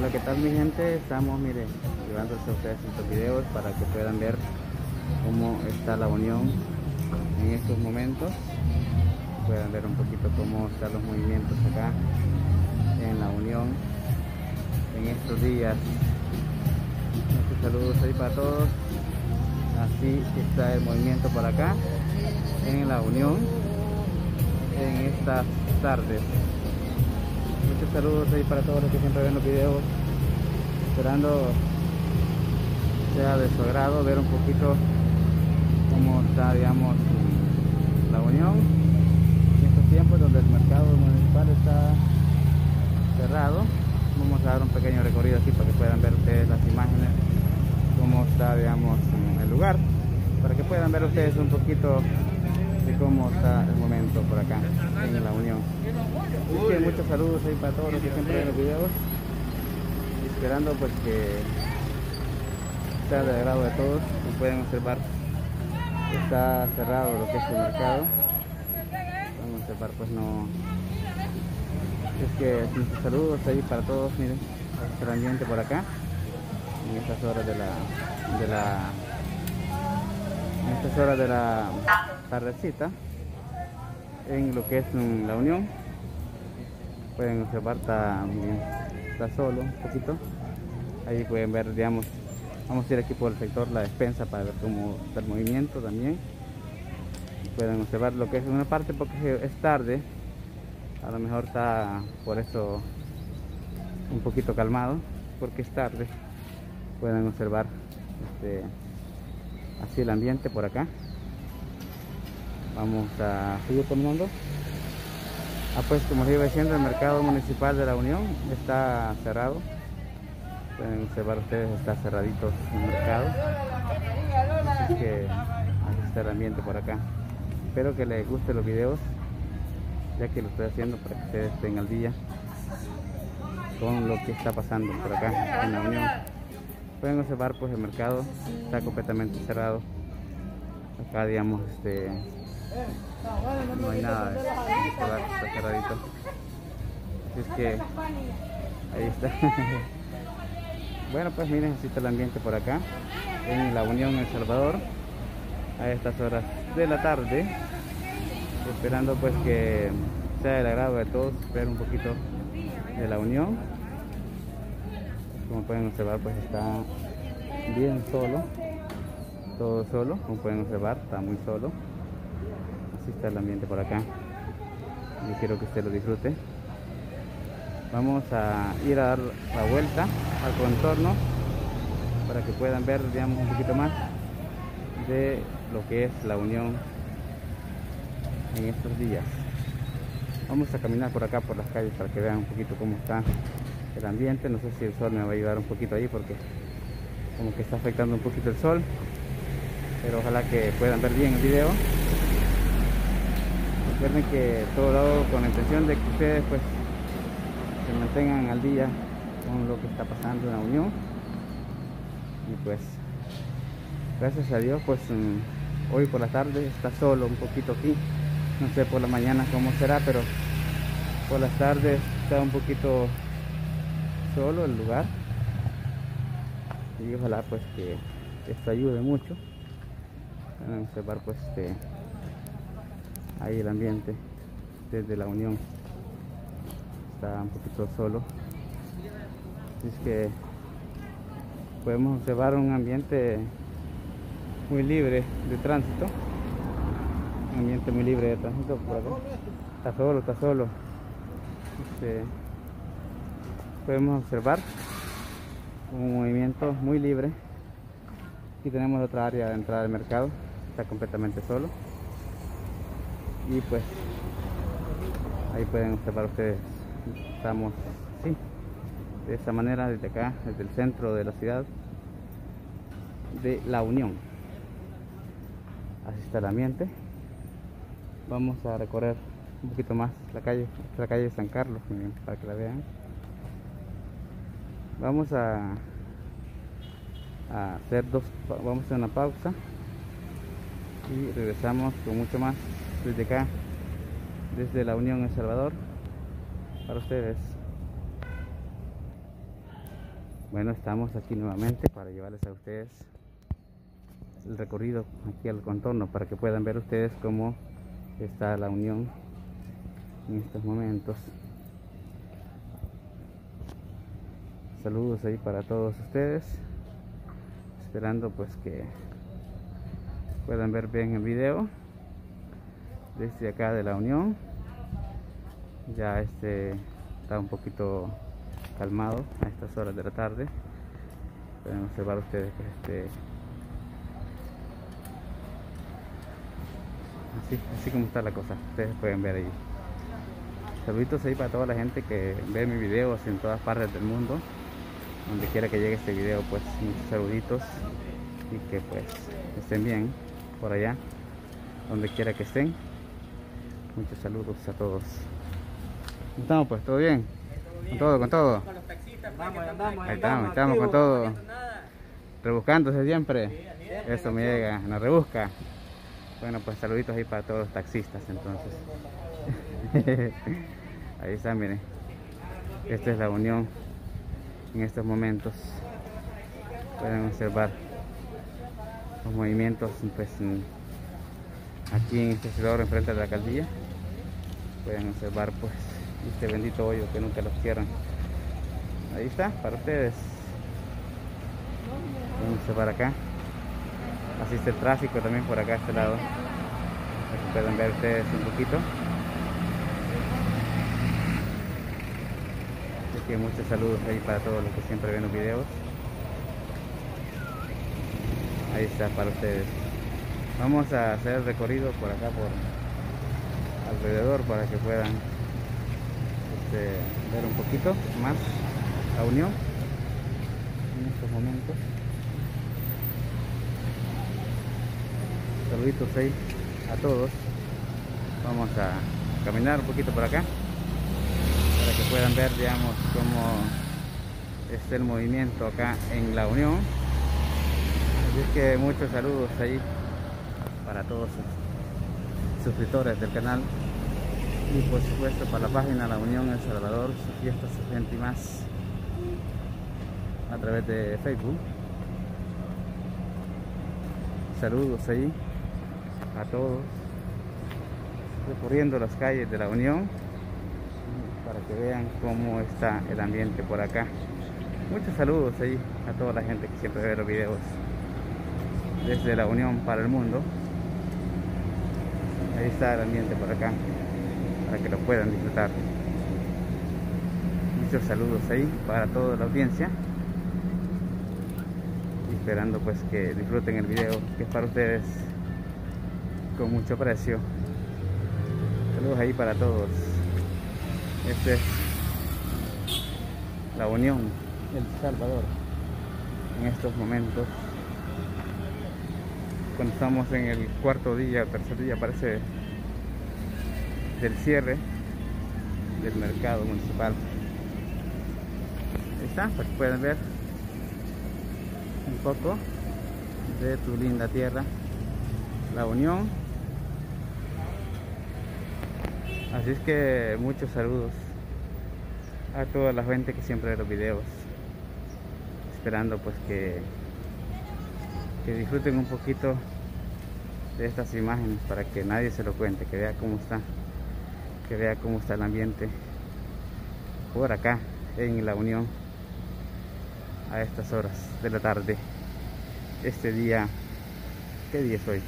Hola, ¿qué tal mi gente? Estamos, miren, llevándose a ustedes estos videos para que puedan ver cómo está la unión en estos momentos. Puedan ver un poquito cómo están los movimientos acá en la unión en estos días. Muchos saludos ahí para todos. Así está el movimiento por acá en la unión en estas tardes. Muchos saludos ahí para todos los que siempre ven los videos. Esperando sea de su agrado ver un poquito cómo está, digamos, la unión en estos tiempos donde el mercado municipal está cerrado. Vamos a dar un pequeño recorrido aquí para que puedan ver ustedes las imágenes, cómo está, digamos, el lugar, para que puedan ver ustedes un poquito de cómo está el momento por acá en la unión. Muchos saludos ahí para todos los que siempre ven los videos. Esperando pues que sea de agrado de todos. Como pueden observar, está cerrado lo que es el mercado. Vamos a observar pues no. Es que muchos saludos ahí para todos, miren, el ambiente por acá. En estas horas de la de la en estas horas de la tardecita en lo que es la unión pueden observar está, está solo un poquito. Ahí pueden ver digamos vamos a ir aquí por el sector la despensa para ver cómo está el movimiento también. Pueden observar lo que es una parte porque es tarde. A lo mejor está por eso un poquito calmado porque es tarde. Pueden observar este, así el ambiente por acá. Vamos a seguir caminando ah pues como les iba diciendo el mercado municipal de la unión está cerrado. Pueden observar ustedes está cerradito el mercado. Así que así está el ambiente por acá. Espero que les gusten los videos ya que lo estoy haciendo para que ustedes estén al día con lo que está pasando por acá en la unión. Pueden observar pues el mercado está completamente cerrado. Acá digamos este no hay nada está cerradito así es que ahí está. Bueno pues miren así está el ambiente por acá en la unión El Salvador a estas horas de la tarde esperando pues que sea del agrado de todos ver un poquito de la unión. Como pueden observar pues está bien solo todo solo como pueden observar está muy solo así está el ambiente por acá. Y quiero que usted lo disfrute. Vamos a ir a dar la vuelta al contorno para que puedan ver digamos un poquito más de lo que es la unión en estos días. Vamos a caminar por acá por las calles para que vean un poquito cómo está el ambiente. No sé si el sol me va a ayudar un poquito ahí porque como que está afectando un poquito el sol. Pero ojalá que puedan ver bien el video recuerden que todo lado con la intención de que ustedes pues se mantengan al día con lo que está pasando en la unión. Y pues gracias a Dios pues hoy por la tarde está solo un poquito aquí. No sé por la mañana cómo será pero por las tardes está un poquito solo el lugar. Y ojalá pues que esto ayude mucho a observar pues este ahí el ambiente desde la unión. Está un poquito solo. Es que podemos observar un ambiente muy libre de tránsito. Un ambiente muy libre de tránsito por acá. Está solo, está solo. Este, podemos observar un movimiento muy libre. Aquí tenemos otra área de entrada del mercado. Está completamente solo y pues ahí pueden observar ustedes estamos así de esta manera desde acá desde el centro de la ciudad de la unión. Así está el ambiente. Vamos a recorrer un poquito más la calle la calle de San Carlos para que la vean. Vamos a, a hacer dos vamos a hacer una pausa y regresamos con mucho más desde acá desde la Unión El Salvador para ustedes Bueno, estamos aquí nuevamente para llevarles a ustedes el recorrido aquí al contorno para que puedan ver ustedes cómo está la unión en estos momentos. Saludos ahí para todos ustedes. Esperando pues que puedan ver bien el video desde acá de la unión. Ya este está un poquito calmado a estas horas de la tarde. Pueden observar ustedes que este así, así como está la cosa ustedes pueden ver ahí. Saluditos ahí para toda la gente que ve mis videos en todas partes del mundo. Donde quiera que llegue este video pues muchos saluditos y que pues estén bien por allá donde quiera que estén muchos saludos a todos estamos pues todo bien con todo, con todo. Ahí estamos, estamos con todo. Rebuscándose siempre. Eso me llega, nos rebusca. Bueno, pues saluditos ahí para todos los taxistas entonces. ahí está, miren. Esta es la unión en estos momentos. Pueden observar los movimientos pues, aquí en este sector enfrente de la alcaldía. Pueden observar pues este bendito hoyo que nunca los cierran. Ahí está para ustedes. A para acá. Asiste el tráfico también por acá a este lado. Aquí pueden ver ustedes un poquito. Así que muchos saludos ahí para todos los que siempre ven los videos. Ahí está para ustedes. Vamos a hacer el recorrido por acá por alrededor para que puedan este, ver un poquito más la unión en estos momentos. Saluditos ahí a todos. Vamos a caminar un poquito por acá para que puedan ver digamos cómo está el movimiento acá en la unión. Así es que muchos saludos ahí para todos los suscriptores del canal y por supuesto para la página La Unión El Salvador, su fiesta, su gente y más a través de Facebook. Saludos ahí a todos recorriendo las calles de La Unión para que vean cómo está el ambiente por acá. Muchos saludos ahí a toda la gente que siempre ve los videos desde La Unión para el mundo. Ahí está el ambiente por acá para que lo puedan disfrutar. Muchos saludos ahí para toda la audiencia. esperando pues que disfruten el video que es para ustedes con mucho precio. Saludos ahí para todos. Este es la Unión El Salvador en estos momentos cuando estamos en el cuarto día, tercer día parece del cierre del mercado municipal. Está, para que puedan ver un poco de tu linda tierra, la unión. Así es que muchos saludos a toda la gente que siempre ve los videos, esperando pues que, que disfruten un poquito de estas imágenes para que nadie se lo cuente, que vea cómo está que vea cómo está el ambiente por acá en la Unión a estas horas de la tarde este día ¿qué día es hoy?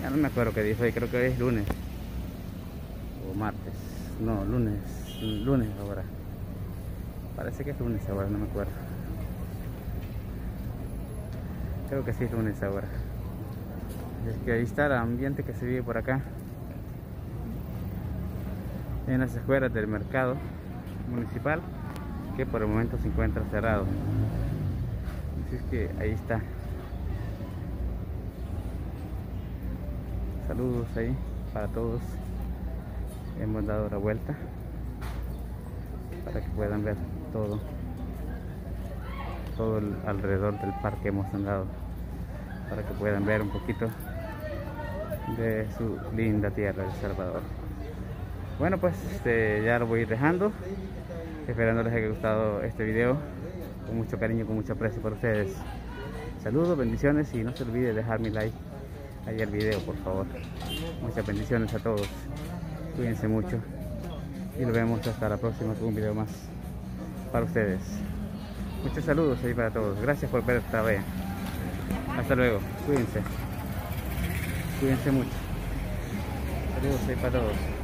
ya no me acuerdo qué día es hoy, creo que es lunes o martes no, lunes lunes ahora parece que es lunes ahora, no me acuerdo creo que sí es lunes ahora es que ahí está el ambiente que se vive por acá en las escuelas del mercado municipal que por el momento se encuentra cerrado. Así es que ahí está. Saludos ahí para todos. Hemos dado la vuelta para que puedan ver todo todo alrededor del parque hemos andado para que puedan ver un poquito de su linda tierra de Salvador bueno pues este, ya lo voy a ir dejando esperando les haya gustado este video con mucho cariño, con mucho aprecio por ustedes. Saludos, bendiciones y no se olvide dejar mi like ahí al video, por favor. Muchas bendiciones a todos. Cuídense mucho. Y nos vemos hasta la próxima con un video más para ustedes. Muchos saludos ahí para todos. Gracias por ver esta vez. Hasta luego. Cuídense. Cuídense mucho. Saludos ahí para todos.